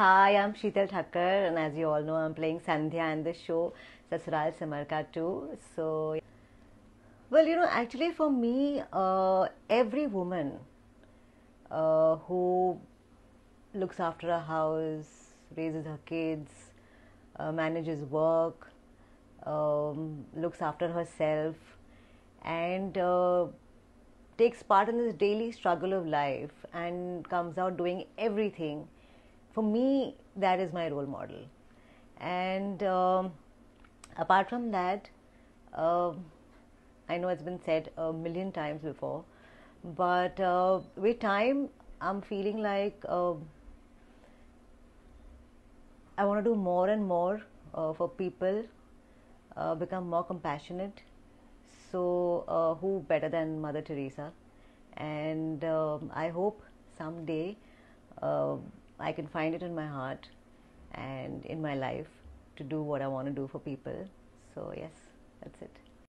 Hi, I'm Sheetal Thakkar, and as you all know, I'm playing Sandhya in the show Sasural Simar Ka 2. So, well, you know, actually, for me, uh, every woman uh, who looks after a house, raises her kids, uh, manages work, um, looks after herself, and uh, takes part in this daily struggle of life and comes out doing everything. For me, that is my role model. And um, apart from that, um I know it's been said a million times before, but uh, with time, I'm feeling like uh, I want to do more and more uh, for people, uh, become more compassionate. So, uh, who better than Mother Teresa? And I hope someday uh, I can find it in my heart and in my life to do what I want to do for people. So, yes, that's it.